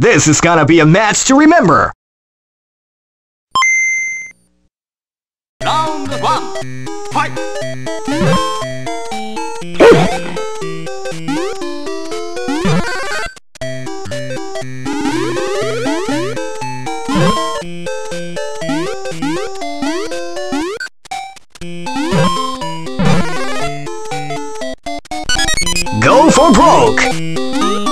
This is gonna be a match to remember! Round one, fight! go for broke.